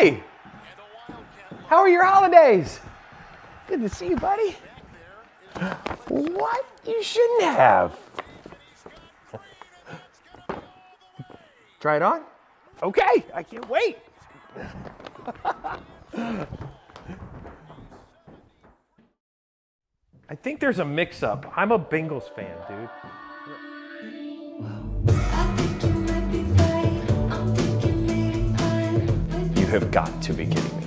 Hey! How are your holidays? Good to see you, buddy. What? You shouldn't have. Try it on? Okay, I can't wait. I think there's a mix up. I'm a Bengals fan, dude. Have got to be kidding me.